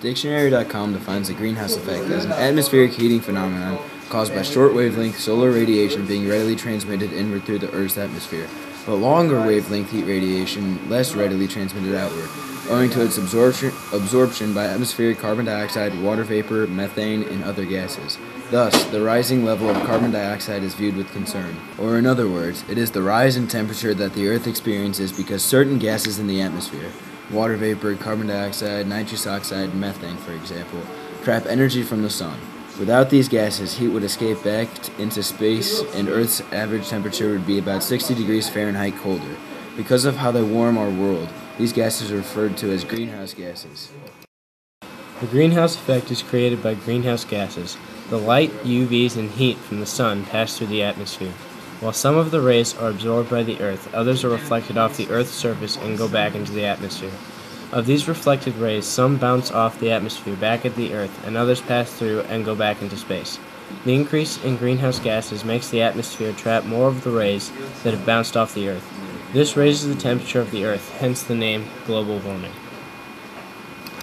Dictionary.com defines the greenhouse effect as an atmospheric heating phenomenon caused by short wavelength solar radiation being readily transmitted inward through the Earth's atmosphere, but longer wavelength heat radiation less readily transmitted outward, owing to its absorption, absorption by atmospheric carbon dioxide, water vapor, methane, and other gases. Thus, the rising level of carbon dioxide is viewed with concern. Or, in other words, it is the rise in temperature that the Earth experiences because certain gases in the atmosphere, water vapor, carbon dioxide, nitrous oxide, methane, for example, trap energy from the sun. Without these gases, heat would escape back into space, and Earth's average temperature would be about 60 degrees Fahrenheit colder. Because of how they warm our world, these gases are referred to as greenhouse gases. The greenhouse effect is created by greenhouse gases. The light, UVs, and heat from the sun pass through the atmosphere. While some of the rays are absorbed by the Earth, others are reflected off the Earth's surface and go back into the atmosphere. Of these reflected rays, some bounce off the atmosphere back at the Earth, and others pass through and go back into space. The increase in greenhouse gases makes the atmosphere trap more of the rays that have bounced off the Earth. This raises the temperature of the Earth, hence the name global warming.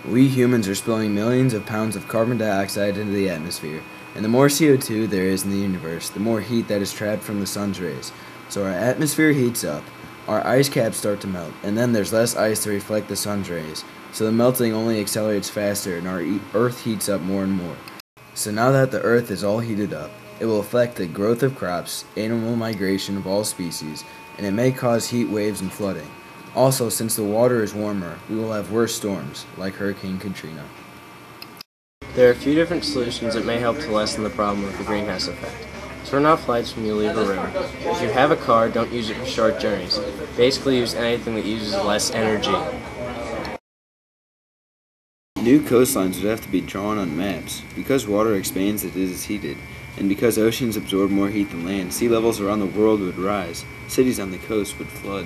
We humans are spilling millions of pounds of carbon dioxide into the atmosphere, and the more CO2 there is in the universe, the more heat that is trapped from the sun's rays. So our atmosphere heats up, our ice caps start to melt, and then there's less ice to reflect the sun's rays. So the melting only accelerates faster, and our e- Earth heats up more and more. So now that the Earth is all heated up, it will affect the growth of crops, animal migration of all species, and it may cause heat waves and flooding. Also, since the water is warmer, we will have worse storms, like Hurricane Katrina. There are a few different solutions that may help to lessen the problem of the greenhouse effect. Turn off lights when you leave a room. If you have a car, don't use it for short journeys. Basically, use anything that uses less energy. New coastlines would have to be drawn on maps. Because water expands, as it is heated. And because oceans absorb more heat than land, sea levels around the world would rise. Cities on the coast would flood.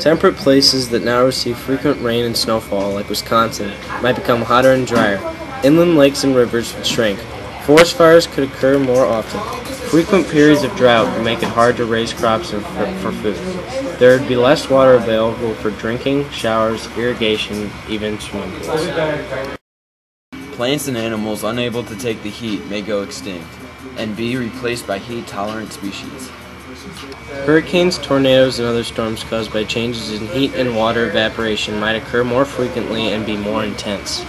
Temperate places that now receive frequent rain and snowfall, like Wisconsin, might become hotter and drier. Inland lakes and rivers would shrink. Forest fires could occur more often. Frequent periods of drought would make it hard to raise crops for, for food. There would be less water available for drinking, showers, irrigation, even swimming pools. Plants and animals unable to take the heat may go extinct and be replaced by heat tolerant species. Hurricanes, tornadoes, and other storms caused by changes in heat and water evaporation might occur more frequently and be more intense.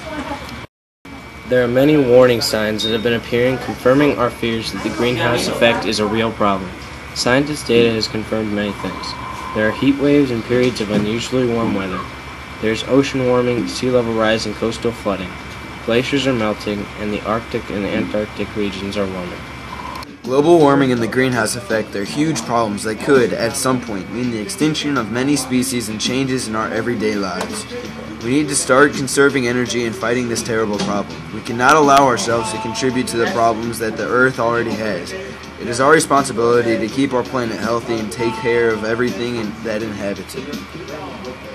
There are many warning signs that have been appearing confirming our fears that the greenhouse effect is a real problem. Scientist data has confirmed many things. There are heat waves and periods of unusually warm weather. There's ocean warming, sea level rise, and coastal flooding. Glaciers are melting, and the Arctic and Antarctic regions are warming. Global warming and the greenhouse effect are huge problems that could, at some point, mean the extinction of many species and changes in our everyday lives. We need to start conserving energy and fighting this terrible problem. We cannot allow ourselves to contribute to the problems that the Earth already has. It is our responsibility to keep our planet healthy and take care of everything in, that inhabits it.